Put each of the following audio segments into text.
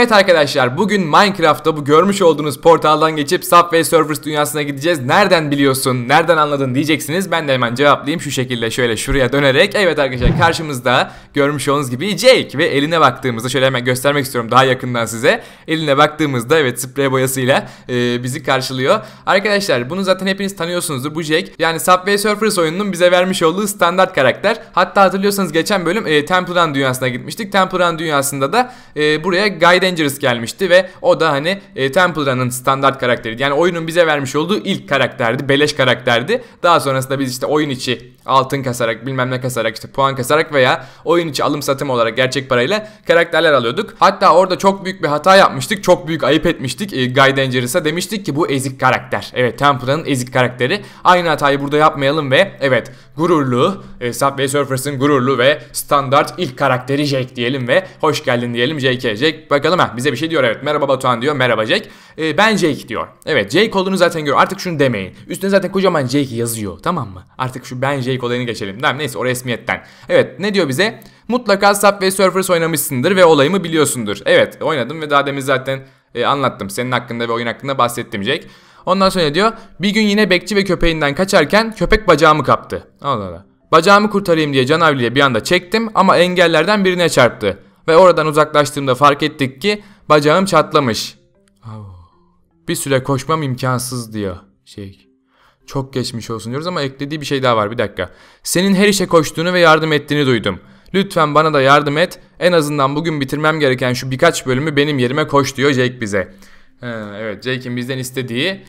Evet arkadaşlar bugün Minecraft'ta bu görmüş olduğunuz portaldan geçip Subway Surfers dünyasına gideceğiz. Nereden biliyorsun, nereden anladın diyeceksiniz. Ben de hemen cevaplayayım şu şekilde şöyle şuraya dönerek. Evet arkadaşlar karşımızda görmüş olduğunuz gibi Jake ve eline baktığımızda şöyle hemen göstermek istiyorum daha yakından size. Eline baktığımızda evet sprey boyasıyla e, bizi karşılıyor. Arkadaşlar bunu zaten hepiniz tanıyorsunuzdur bu Jake. Yani Subway Surfers oyununun bize vermiş olduğu standart karakter. Hatta hatırlıyorsanız geçen bölüm e, Temple Run dünyasına gitmiştik. Temple Run dünyasında da e, buraya Guy Dangerous gelmişti ve o da hani e, Temple Run'ın standart karakteriydi. Yani oyunun bize vermiş olduğu ilk karakterdi. Beleş karakterdi. Daha sonrasında biz işte oyun içi altın kasarak bilmem ne kasarak işte puan kasarak veya oyun içi alım satım olarak gerçek parayla karakterler alıyorduk. Hatta orada çok büyük bir hata yapmıştık. Çok büyük ayıp etmiştik e, Guy Dangerous'a. Demiştik ki bu ezik karakter. Evet Temple Run'ın ezik karakteri. Aynı hatayı burada yapmayalım ve evet gururlu e, Subway Surfers'ın gururlu ve standart ilk karakteri Jake diyelim ve hoş geldin diyelim Jake'e. Jake bakalım ha bize bir şey diyor evet. Merhaba Batuhan diyor. Merhaba Jake. E, ben Jake diyor. Evet Jake olduğunu zaten gör. Artık şunu demeyin. Üstüne zaten kocaman Jake yazıyor. Tamam mı? Artık şu ben Jake olayını geçelim. Tamam neyse o resmiyetten. Evet ne diyor bize? Mutlaka Subway Surfers oynamışsındır ve olayımı biliyorsundur. Evet oynadım ve daha demin zaten e, anlattım. Senin hakkında ve oyun hakkında bahsettim Jake. Ondan sonra diyor bir gün yine bekçi ve köpeğinden kaçarken köpek bacağımı kaptı. Allah Allah. Bacağımı kurtarayım diye canavliye bir anda çektim ama engellerden birine çarptı. Ve oradan uzaklaştığımda fark ettik ki bacağım çatlamış. Bir süre koşmam imkansız diyor şey. Çok geçmiş olsun diyoruz ama eklediği bir şey daha var bir dakika. Senin her işe koştuğunu ve yardım ettiğini duydum. Lütfen bana da yardım et. En azından bugün bitirmem gereken şu birkaç bölümü benim yerime koş diyor Jake bize. Ha, evet Jake'in bizden istediği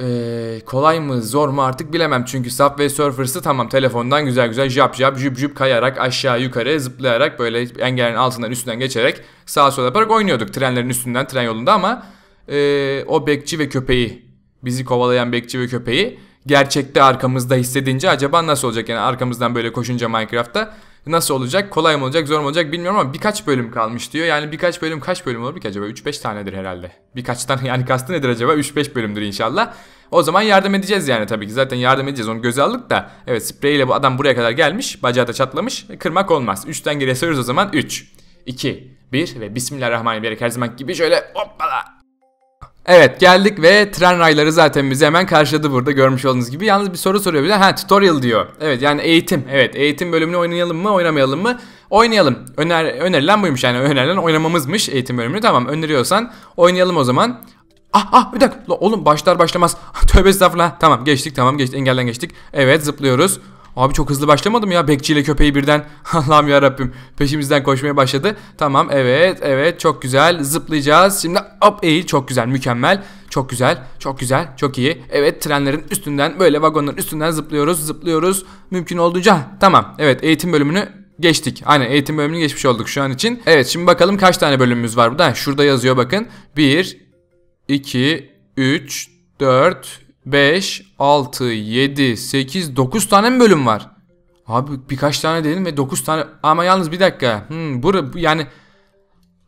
ee, kolay mı zor mu artık bilemem. Çünkü Subway Surfers'ı tamam telefondan güzel güzel jap jap jüp jüp kayarak aşağı yukarı zıplayarak böyle engelin altından üstünden geçerek sağa sola yaparak oynuyorduk trenlerin üstünden tren yolunda ama e, o bekçi ve köpeği bizi kovalayan bekçi ve köpeği gerçekte arkamızda hissedince acaba nasıl olacak? Yani arkamızdan böyle koşunca Minecraft'ta nasıl olacak kolay mı olacak zor mu olacak bilmiyorum ama birkaç bölüm kalmış diyor. Yani birkaç bölüm kaç bölüm olur ki acaba? 3-5 tanedir herhalde. Birkaçtan yani kastı nedir acaba? 3-5 bölümdür inşallah. O zaman yardım edeceğiz yani tabii ki. Zaten yardım edeceğiz onu göze aldık da. Evet spreyle bu adam buraya kadar gelmiş bacağı da çatlamış kırmak olmaz. 3'ten geriye sayıyoruz o zaman. 3 2 1 ve Bismillahirrahmanirrahim her zaman gibi şöyle hoppala Evet geldik ve tren rayları zaten bizi hemen karşıladı burada görmüş olduğunuz gibi. Yalnız bir soru soruyor bize. Ha tutorial diyor. Evet yani eğitim. Evet eğitim bölümünü oynayalım mı oynamayalım mı? Oynayalım. Öner, önerilen buymuş yani önerilen oynamamızmış eğitim bölümünü. Tamam öneriyorsan oynayalım o zaman. Ah ah bir dakika oğlum başlar başlamaz. Tövbe estağfurullah. Tamam geçtik tamam geçtik engelden geçtik. Evet zıplıyoruz. Abi çok hızlı başlamadım ya bekçiyle köpeği birden. Allah'ım ya Rabbim peşimizden koşmaya başladı. Tamam evet evet çok güzel zıplayacağız. Şimdi hop eğil çok güzel mükemmel. Çok güzel çok güzel çok iyi. Evet trenlerin üstünden böyle vagonların üstünden zıplıyoruz zıplıyoruz. Mümkün olduğunca tamam evet eğitim bölümünü geçtik. Aynen eğitim bölümünü geçmiş olduk şu an için. Evet şimdi bakalım kaç tane bölümümüz var burada. Şurada yazıyor bakın. 1, 2, 3, 4, 5, 6, 7, 8, 9 tane mi bölüm var? Abi birkaç tane dedim ve 9 tane ama yalnız bir dakika. Hmm, bura, yani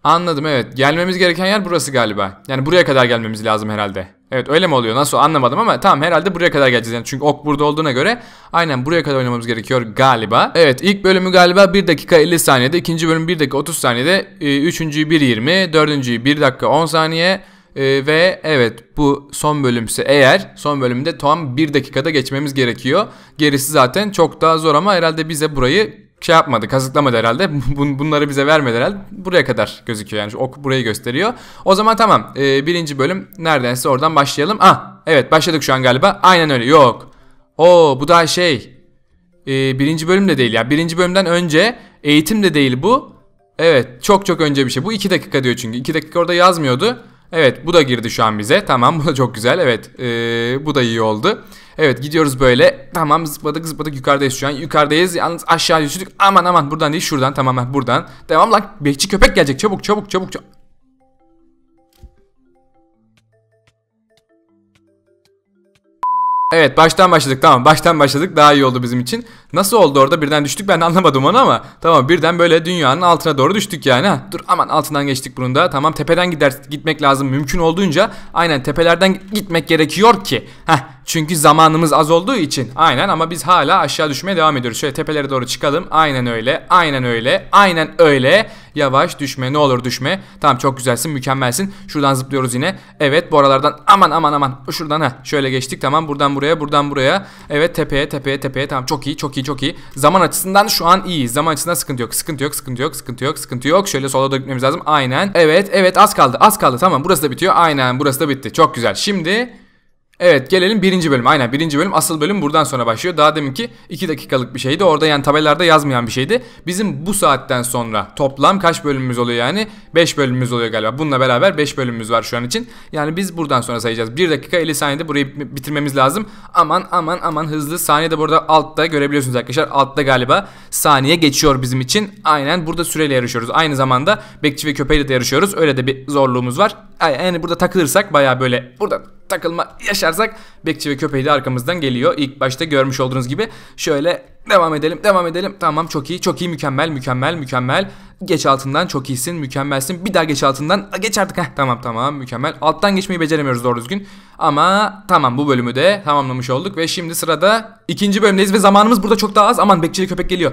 anladım evet. Gelmemiz gereken yer burası galiba. Yani buraya kadar gelmemiz lazım herhalde. Evet öyle mi oluyor? Nasıl anlamadım ama tamam herhalde buraya kadar geleceğiz. Yani çünkü ok burada olduğuna göre aynen buraya kadar oynamamız gerekiyor galiba. Evet ilk bölümü galiba 1 dakika 50 saniyede, ikinci bölüm 1 dakika 30 saniyede, e, üçüncüyü 1.20, dördüncüyü 1 dakika 10 saniye, ee, ve evet bu son bölümse eğer son bölümde tam bir dakikada geçmemiz gerekiyor. Gerisi zaten çok daha zor ama herhalde bize burayı şey yapmadı kazıklamadı herhalde. Bunları bize vermedi herhalde. Buraya kadar gözüküyor yani ok burayı gösteriyor. O zaman tamam ee, birinci bölüm neredense oradan başlayalım. Ah evet başladık şu an galiba. Aynen öyle yok. O bu daha şey ee, birinci bölüm de değil ya. Birinci bölümden önce eğitim de değil bu. Evet çok çok önce bir şey. Bu iki dakika diyor çünkü. İki dakika orada yazmıyordu Evet bu da girdi şu an bize. Tamam bu da çok güzel. Evet ee, bu da iyi oldu. Evet gidiyoruz böyle. Tamam zıpladık zıpladık yukarıdayız şu an. Yukarıdayız yalnız aşağı düştük. Aman aman buradan değil şuradan tamam buradan. Devam lan bekçi köpek gelecek çabuk çabuk çabuk. çabuk. Evet baştan başladık tamam baştan başladık daha iyi oldu bizim için. Nasıl oldu orada birden düştük ben anlamadım onu ama tamam birden böyle dünyanın altına doğru düştük yani. Ha, dur aman altından geçtik bunun da tamam tepeden gider gitmek lazım mümkün olduğunca aynen tepelerden gitmek gerekiyor ki. Heh, Çünkü zamanımız az olduğu için. Aynen ama biz hala aşağı düşmeye devam ediyoruz. Şöyle tepelere doğru çıkalım. Aynen öyle. Aynen öyle. Aynen öyle. Yavaş düşme ne olur düşme. Tamam çok güzelsin mükemmelsin. Şuradan zıplıyoruz yine. Evet bu aralardan aman aman aman. Şuradan ha şöyle geçtik tamam buradan buraya buradan buraya. Evet tepeye tepeye tepeye tamam çok iyi çok iyi çok iyi. Zaman açısından şu an iyi. Zaman açısından sıkıntı yok. Sıkıntı yok sıkıntı yok sıkıntı yok sıkıntı yok. Şöyle sola da gitmemiz lazım. Aynen. Evet evet az kaldı az kaldı tamam burası da bitiyor. Aynen burası da bitti. Çok güzel. Şimdi Evet gelelim birinci bölüm. Aynen birinci bölüm. Asıl bölüm buradan sonra başlıyor. Daha deminki 2 dakikalık bir şeydi. Orada yani tabelalarda yazmayan bir şeydi. Bizim bu saatten sonra toplam kaç bölümümüz oluyor yani? 5 bölümümüz oluyor galiba. Bununla beraber 5 bölümümüz var şu an için. Yani biz buradan sonra sayacağız. 1 dakika 50 saniyede burayı bitirmemiz lazım. Aman aman aman hızlı. Saniyede burada altta görebiliyorsunuz arkadaşlar. Altta galiba saniye geçiyor bizim için. Aynen burada süreyle yarışıyoruz. Aynı zamanda bekçi ve köpeğiyle de yarışıyoruz. Öyle de bir zorluğumuz var. Yani burada takılırsak baya böyle burada takılma yaşarsak bekçi ve köpeği de arkamızdan geliyor. İlk başta görmüş olduğunuz gibi şöyle devam edelim devam edelim. Tamam çok iyi çok iyi mükemmel mükemmel mükemmel. Geç altından çok iyisin mükemmelsin. Bir daha geç altından geç artık. Heh, tamam tamam mükemmel. Alttan geçmeyi beceremiyoruz doğru düzgün. Ama tamam bu bölümü de tamamlamış olduk ve şimdi sırada ikinci bölümdeyiz ve zamanımız burada çok daha az. Aman bekçili köpek geliyor.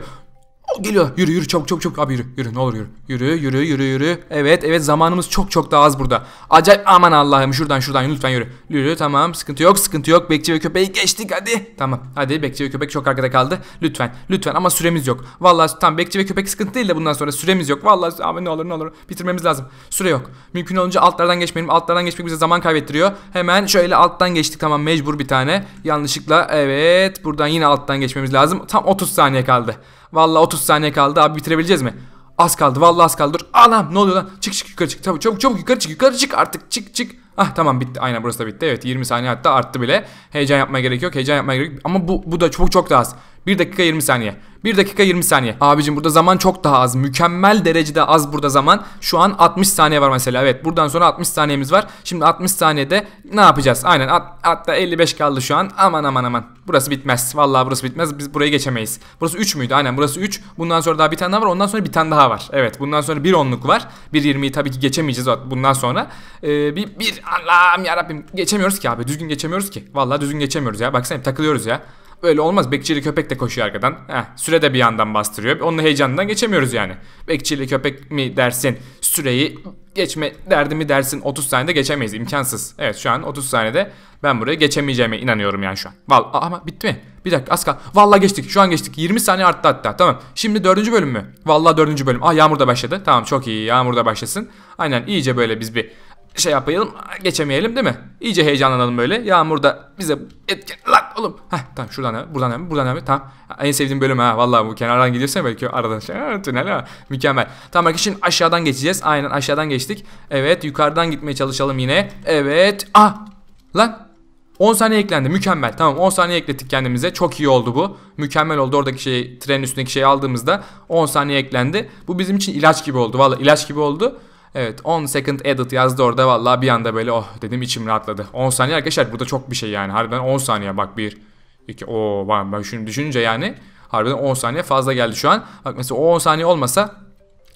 Geliyor. Yürü yürü çabuk çabuk çabuk. Abi yürü yürü ne olur yürü. Yürü yürü yürü yürü. Evet evet zamanımız çok çok daha az burada. Acayip aman Allah'ım şuradan şuradan lütfen yürü. Yürü tamam sıkıntı yok sıkıntı yok. Bekçi ve köpeği geçtik hadi. Tamam hadi bekçi ve köpek çok arkada kaldı. Lütfen lütfen ama süremiz yok. Vallahi tam bekçi ve köpek sıkıntı değil de bundan sonra süremiz yok. Vallahi abi ne olur ne olur bitirmemiz lazım. Süre yok. Mümkün olunca altlardan geçmeyelim. Altlardan geçmek bize zaman kaybettiriyor. Hemen şöyle alttan geçtik tamam mecbur bir tane. Yanlışlıkla evet buradan yine alttan geçmemiz lazım. Tam 30 saniye kaldı. Vallahi 30 saniye kaldı abi bitirebileceğiz mi? Az kaldı vallahi az kaldı dur. Anam ne oluyor lan? Çık çık yukarı çık. Çabuk çabuk çabuk yukarı çık yukarı çık artık çık çık. Ah tamam bitti. Aynen burası da bitti. Evet 20 saniye hatta arttı bile. Heyecan yapmaya gerek yok. Heyecan yapmaya gerek yok. Ama bu, bu da çok çok daha az. 1 dakika 20 saniye. 1 dakika 20 saniye. Abicim burada zaman çok daha az. Mükemmel derecede az burada zaman. Şu an 60 saniye var mesela. Evet buradan sonra 60 saniyemiz var. Şimdi 60 saniyede ne yapacağız? Aynen at, hatta 55 kaldı şu an. Aman aman aman. Burası bitmez. Vallahi burası bitmez. Biz burayı geçemeyiz. Burası 3 müydü? Aynen burası 3. Bundan sonra daha bir tane daha var. Ondan sonra bir tane daha var. Evet bundan sonra bir onluk var. 1.20'yi tabii ki geçemeyeceğiz bundan sonra. Ee, bir, bir Allah'ım yarabbim geçemiyoruz ki abi. Düzgün geçemiyoruz ki. Vallahi düzgün geçemiyoruz ya. Baksana takılıyoruz ya. Böyle olmaz. Bekçili köpek de koşuyor arkadan. Heh, süre de bir yandan bastırıyor. Onun heyecanından geçemiyoruz yani. Bekçili köpek mi dersin? Süreyi geçme derdi mi dersin? 30 saniyede geçemeyiz. imkansız. Evet şu an 30 saniyede ben buraya geçemeyeceğime inanıyorum yani şu an. Val ama bitti mi? Bir dakika az kaldı. Vallahi geçtik. Şu an geçtik. 20 saniye arttı hatta. Tamam. Şimdi dördüncü bölüm mü? Vallahi dördüncü bölüm. Ah yağmur da başladı. Tamam çok iyi. Yağmur da başlasın. Aynen iyice böyle biz bir şey yapayım geçemeyelim değil mi? İyice heyecanlanalım böyle. Yağmur da bize etkin lan oğlum. Heh tamam şuradan hemen buradan hemen buradan hemen tamam. En sevdiğim bölüm ha vallahi bu kenardan gidiyorsa belki aradan şey tünel ha mükemmel. Tamam arkadaşlar şimdi aşağıdan geçeceğiz. Aynen aşağıdan geçtik. Evet yukarıdan gitmeye çalışalım yine. Evet. Ah lan 10 saniye eklendi. Mükemmel. Tamam 10 saniye eklettik kendimize. Çok iyi oldu bu. Mükemmel oldu. Oradaki şey trenin üstündeki şeyi aldığımızda 10 saniye eklendi. Bu bizim için ilaç gibi oldu. Vallahi ilaç gibi oldu. Evet 10 second edit yazdı orada vallahi bir anda böyle oh dedim içim rahatladı. 10 saniye arkadaşlar burada çok bir şey yani harbiden 10 saniye bak 1 2 o ben, ben şunu düşününce yani harbiden 10 saniye fazla geldi şu an. Bak mesela o 10 saniye olmasa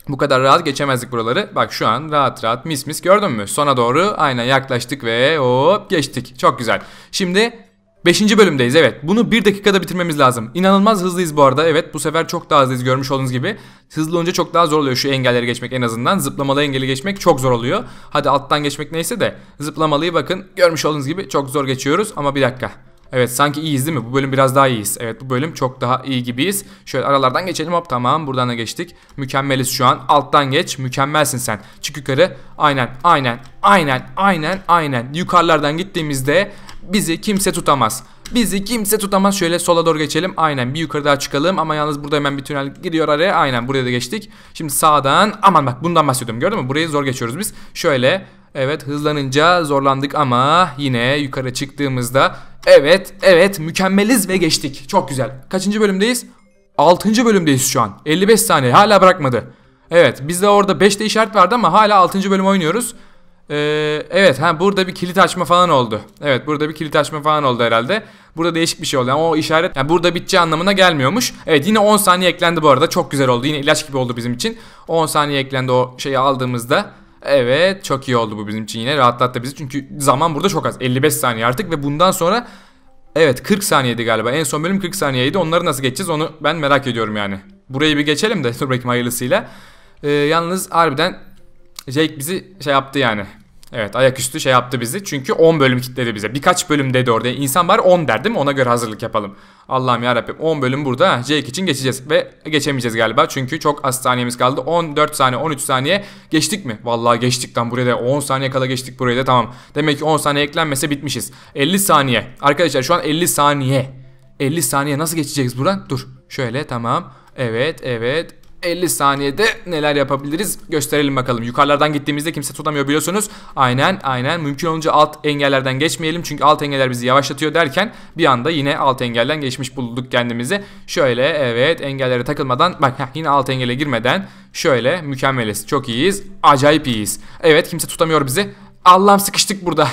bu kadar rahat geçemezdik buraları. Bak şu an rahat rahat mis mis gördün mü? Sona doğru aynen yaklaştık ve hop geçtik. Çok güzel. Şimdi Beşinci bölümdeyiz evet. Bunu bir dakikada bitirmemiz lazım. İnanılmaz hızlıyız bu arada. Evet bu sefer çok daha hızlıyız görmüş olduğunuz gibi. Hızlı olunca çok daha zor oluyor şu engelleri geçmek en azından. Zıplamalı engeli geçmek çok zor oluyor. Hadi alttan geçmek neyse de zıplamalıyı bakın görmüş olduğunuz gibi çok zor geçiyoruz. Ama bir dakika. Evet sanki iyiyiz değil mi? Bu bölüm biraz daha iyiyiz. Evet bu bölüm çok daha iyi gibiyiz. Şöyle aralardan geçelim hop tamam buradan da geçtik. Mükemmeliz şu an. Alttan geç. Mükemmelsin sen. Çık yukarı. Aynen aynen aynen aynen aynen. Yukarılardan gittiğimizde bizi kimse tutamaz. Bizi kimse tutamaz. Şöyle sola doğru geçelim. Aynen bir yukarı daha çıkalım. Ama yalnız burada hemen bir tünel gidiyor araya. Aynen buraya da geçtik. Şimdi sağdan aman bak bundan bahsediyorum gördün mü? Burayı zor geçiyoruz biz. Şöyle evet hızlanınca zorlandık ama yine yukarı çıktığımızda evet evet mükemmeliz ve geçtik. Çok güzel. Kaçıncı bölümdeyiz? 6. bölümdeyiz şu an. 55 saniye hala bırakmadı. Evet bizde orada 5'te işaret vardı ama hala 6. bölüm oynuyoruz. Ee, evet ha burada bir kilit açma falan oldu. Evet burada bir kilit açma falan oldu herhalde. Burada değişik bir şey oldu. Yani o işaret yani burada biteceği anlamına gelmiyormuş. Evet yine 10 saniye eklendi bu arada. Çok güzel oldu. Yine ilaç gibi oldu bizim için. 10 saniye eklendi o şeyi aldığımızda. Evet çok iyi oldu bu bizim için yine. Rahatlattı bizi. Çünkü zaman burada çok az. 55 saniye artık ve bundan sonra Evet 40 saniyeydi galiba. En son bölüm 40 saniyeydi. Onları nasıl geçeceğiz onu ben merak ediyorum yani. Burayı bir geçelim de dur bakayım hayırlısıyla. Ee, yalnız harbiden Jake bizi şey yaptı yani. Evet ayaküstü şey yaptı bizi. Çünkü 10 bölüm kitledi bize. Birkaç bölüm dedi orada. İnsan var 10 der değil mi? Ona göre hazırlık yapalım. Allah'ım yarabbim 10 bölüm burada. Jake için geçeceğiz ve geçemeyeceğiz galiba. Çünkü çok az saniyemiz kaldı. 14 saniye 13 saniye geçtik mi? Vallahi geçtik tam buraya da 10 saniye kala geçtik buraya da tamam. Demek ki 10 saniye eklenmese bitmişiz. 50 saniye. Arkadaşlar şu an 50 saniye. 50 saniye nasıl geçeceğiz buradan? Dur. Şöyle tamam. Evet evet 50 saniyede neler yapabiliriz gösterelim bakalım. Yukarılardan gittiğimizde kimse tutamıyor biliyorsunuz. Aynen aynen mümkün olunca alt engellerden geçmeyelim. Çünkü alt engeller bizi yavaşlatıyor derken bir anda yine alt engelden geçmiş bulduk kendimizi. Şöyle evet engellere takılmadan bak heh, yine alt engele girmeden şöyle mükemmeliz. Çok iyiyiz. Acayip iyiyiz. Evet kimse tutamıyor bizi. Allah'ım sıkıştık burada.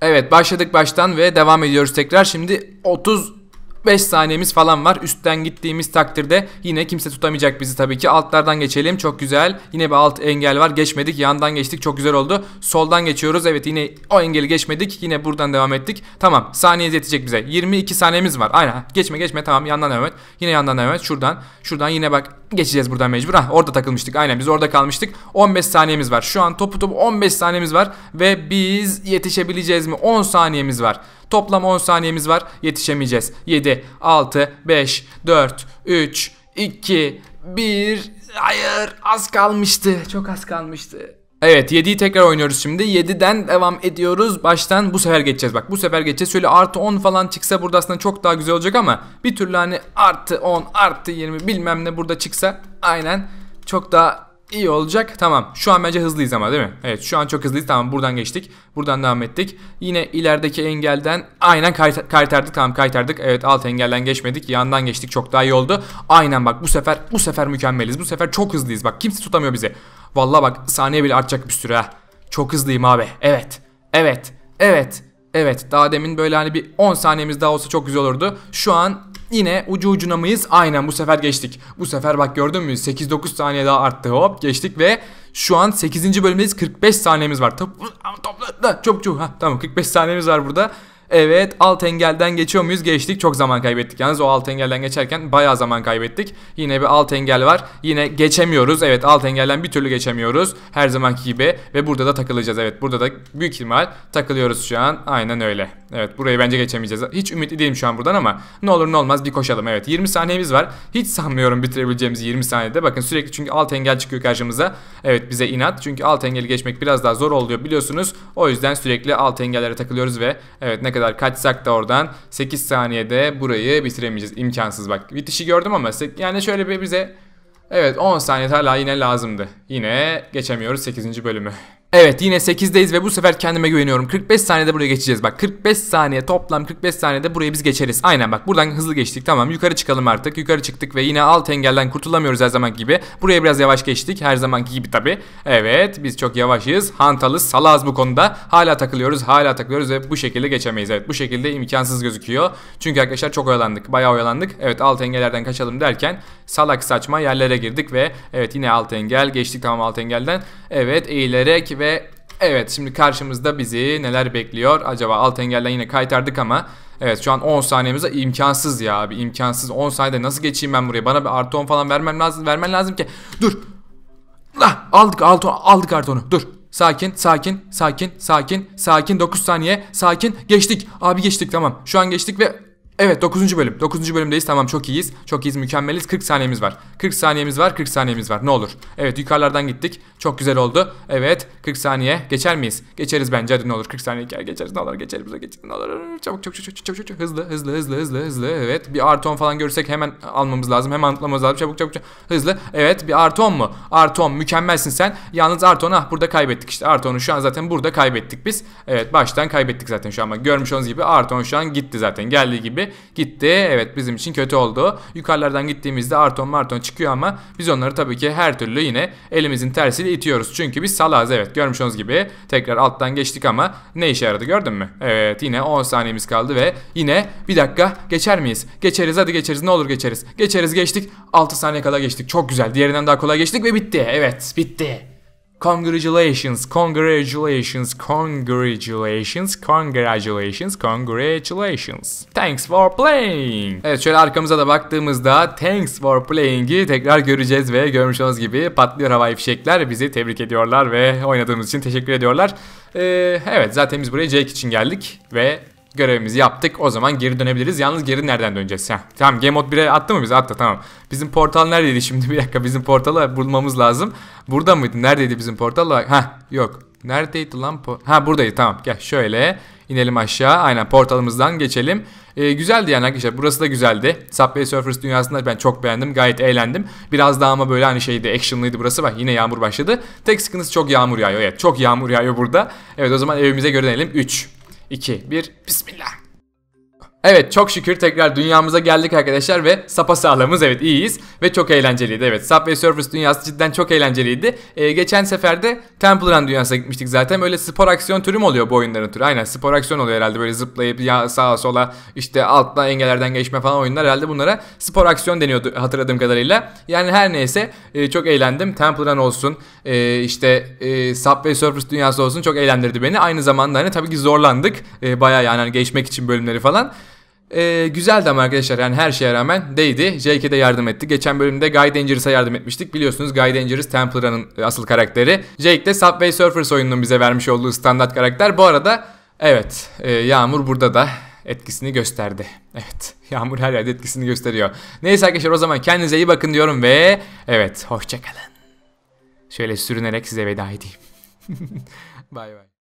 Evet başladık baştan ve devam ediyoruz tekrar. Şimdi 30 5 saniyemiz falan var. Üstten gittiğimiz takdirde yine kimse tutamayacak bizi tabii ki. Altlardan geçelim. Çok güzel. Yine bir alt engel var. Geçmedik. Yandan geçtik. Çok güzel oldu. Soldan geçiyoruz. Evet yine o engeli geçmedik. Yine buradan devam ettik. Tamam. Saniye yetecek bize. 22 saniyemiz var. Aynen. Geçme geçme. Tamam. Yandan devam et. Yine yandan devam et. Şuradan. Şuradan yine bak geçeceğiz buradan mecbur. Hah, orada takılmıştık. Aynen biz orada kalmıştık. 15 saniyemiz var. Şu an topu topu 15 saniyemiz var ve biz yetişebileceğiz mi? 10 saniyemiz var. Toplam 10 saniyemiz var. Yetişemeyeceğiz. 7, 6, 5, 4, 3, 2, 1. Hayır az kalmıştı. Çok az kalmıştı. Evet 7'yi tekrar oynuyoruz şimdi. 7'den devam ediyoruz. Baştan bu sefer geçeceğiz bak. Bu sefer geçeceğiz. Şöyle artı 10 falan çıksa burada aslında çok daha güzel olacak ama bir türlü hani artı 10 artı 20 bilmem ne burada çıksa aynen çok daha iyi olacak. Tamam. Şu an bence hızlıyız ama değil mi? Evet şu an çok hızlıyız. Tamam buradan geçtik. Buradan devam ettik. Yine ilerideki engelden aynen kayt kaytardık. Tamam kaytardık. Evet alt engelden geçmedik. Yandan geçtik. Çok daha iyi oldu. Aynen bak bu sefer bu sefer mükemmeliz. Bu sefer çok hızlıyız. Bak kimse tutamıyor bizi. Vallahi bak saniye bile artacak bir sürü ha. Çok hızlıyım abi. Evet. Evet. Evet. Evet. Daha demin böyle hani bir 10 saniyemiz daha olsa çok güzel olurdu. Şu an Yine ucu ucuna mıyız? Aynen bu sefer geçtik. Bu sefer bak gördün mü? 8-9 saniye daha arttı. Hop geçtik ve şu an 8. bölümdeyiz. 45 saniyemiz var. Topla, topla, çok çok. Ha, tamam 45 saniyemiz var burada. Evet alt engelden geçiyor muyuz? Geçtik. Çok zaman kaybettik. Yalnız o alt engelden geçerken bayağı zaman kaybettik. Yine bir alt engel var. Yine geçemiyoruz. Evet alt engelden bir türlü geçemiyoruz. Her zamanki gibi. Ve burada da takılacağız. Evet burada da büyük ihtimal takılıyoruz şu an. Aynen öyle. Evet burayı bence geçemeyeceğiz. Hiç ümitli değilim şu an buradan ama ne olur ne olmaz bir koşalım. Evet 20 saniyemiz var. Hiç sanmıyorum bitirebileceğimizi 20 saniyede. Bakın sürekli çünkü alt engel çıkıyor karşımıza. Evet bize inat. Çünkü alt engeli geçmek biraz daha zor oluyor biliyorsunuz. O yüzden sürekli alt engellere takılıyoruz ve evet ne kadar kaçsak da oradan 8 saniyede burayı bitiremeyeceğiz. İmkansız bak. Bitişi gördüm ama yani şöyle bir bize Evet 10 saniye hala yine lazımdı. Yine geçemiyoruz 8. bölümü. Evet yine 8'deyiz ve bu sefer kendime güveniyorum. 45 saniyede buraya geçeceğiz bak. 45 saniye toplam 45 saniyede burayı biz geçeriz. Aynen bak buradan hızlı geçtik tamam yukarı çıkalım artık. Yukarı çıktık ve yine alt engelden kurtulamıyoruz her zaman gibi. Buraya biraz yavaş geçtik her zamanki gibi tabi. Evet biz çok yavaşız. Hantalız salaz bu konuda. Hala takılıyoruz hala takılıyoruz ve bu şekilde geçemeyiz. Evet bu şekilde imkansız gözüküyor. Çünkü arkadaşlar çok oyalandık. Bayağı oyalandık. Evet alt engellerden kaçalım derken salak saçma yerlere girdik ve evet yine alt engel geçtik tamam alt engelden. Evet eğilerek ve ve evet şimdi karşımızda bizi neler bekliyor? Acaba alt engelden yine kaytardık ama Evet şu an 10 saniyemize imkansız ya abi imkansız 10 saniyede nasıl geçeyim ben buraya bana bir artı 10 falan vermem lazım vermen lazım ki dur lah aldık artı aldık artı onu dur Sakin, sakin, sakin, sakin, sakin. 9 saniye, sakin. Geçtik. Abi geçtik tamam. Şu an geçtik ve Evet 9. bölüm. 9. bölümdeyiz. Tamam çok iyiyiz. Çok iyiyiz. Mükemmeliz. 40 saniyemiz var. 40 saniyemiz var. 40 saniyemiz var. Ne olur. Evet yukarılardan gittik. Çok güzel oldu. Evet 40 saniye. Geçer miyiz? Geçeriz bence. Hadi ne olur. 40 saniye gel geçeriz. Ne olur geçeriz. Geçeriz. Ne olur. Çabuk çabuk çabuk çabuk çabuk. çabuk. Hızlı hızlı hızlı hızlı hızlı. Evet bir artı 10 falan görürsek hemen almamız lazım. Hemen atlamamız lazım. Çabuk çabuk çabuk. Hızlı. Evet bir artı 10 mu? Artı 10 mükemmelsin sen. Yalnız artı 10'u ah burada kaybettik işte. Artı 10'u şu an zaten burada kaybettik biz. Evet baştan kaybettik zaten şu an. Görmüş olduğunuz gibi artı 10 şu an gitti zaten. Geldiği gibi gitti evet bizim için kötü oldu. Yukarılardan gittiğimizde Arton Marton çıkıyor ama biz onları tabii ki her türlü yine elimizin tersiyle itiyoruz. Çünkü biz salaz evet görmüş olduğunuz gibi tekrar alttan geçtik ama ne işe yaradı gördün mü? Evet yine 10 saniyemiz kaldı ve yine bir dakika geçer miyiz? Geçeriz hadi geçeriz ne olur geçeriz. Geçeriz geçtik 6 saniye kadar geçtik çok güzel diğerinden daha kolay geçtik ve bitti evet bitti. Congratulations, congratulations, congratulations, congratulations, congratulations. Thanks for playing. Evet şöyle arkamıza da baktığımızda thanks for playing'i tekrar göreceğiz ve görmüş olduğunuz gibi patlıyor havai fişekler. Bizi tebrik ediyorlar ve oynadığımız için teşekkür ediyorlar. Ee, evet zaten biz buraya Jake için geldik ve görevimizi yaptık. O zaman geri dönebiliriz. Yalnız geri nereden döneceğiz? Heh. Tamam Game Mode 1'e attı mı bizi? Attı tamam. Bizim portal neredeydi şimdi? Bir dakika bizim portalı bulmamız lazım. Burada mıydı? Neredeydi bizim portal? Ha yok. Neredeydi lan? Ha buradaydı tamam. Gel şöyle inelim aşağı. Aynen portalımızdan geçelim. Ee, güzeldi yani arkadaşlar. Burası da güzeldi. Subway Surfers dünyasında ben çok beğendim. Gayet eğlendim. Biraz daha ama böyle hani şeydi actionlıydı burası. Bak yine yağmur başladı. Tek sıkıntısı çok yağmur yağıyor. Evet çok yağmur yağıyor burada. Evet o zaman evimize göre dönelim. 3 2, 1, Bismillah. Evet çok şükür tekrar dünyamıza geldik arkadaşlar ve sapa sağlamız evet iyiyiz ve çok eğlenceliydi. Evet Subway Surfers dünyası cidden çok eğlenceliydi. Ee, Geçen seferde Temple Run dünyasına gitmiştik zaten. Böyle spor aksiyon türü mü oluyor bu oyunların türü? Aynen spor aksiyon oluyor herhalde. Böyle zıplayıp ya sağa sola işte altta engellerden geçme falan oyunlar herhalde bunlara spor aksiyon deniyordu hatırladığım kadarıyla. Yani her neyse e, çok eğlendim. Temple Run olsun e, işte e, Subway Surfers dünyası olsun çok eğlendirdi beni. Aynı zamanda hani tabii ki zorlandık. E, baya yani hani geçmek için bölümleri falan ee, güzeldi ama arkadaşlar yani her şeye rağmen değdi. Jake'e de yardım etti. Geçen bölümde Guy Dangerous'a yardım etmiştik. Biliyorsunuz Guy Dangerous Temple Run'ın asıl karakteri. Jake de Subway Surfers oyununun bize vermiş olduğu standart karakter. Bu arada evet e, Yağmur burada da etkisini gösterdi. Evet Yağmur her yerde etkisini gösteriyor. Neyse arkadaşlar o zaman kendinize iyi bakın diyorum ve evet hoşçakalın. Şöyle sürünerek size veda edeyim. bay bay.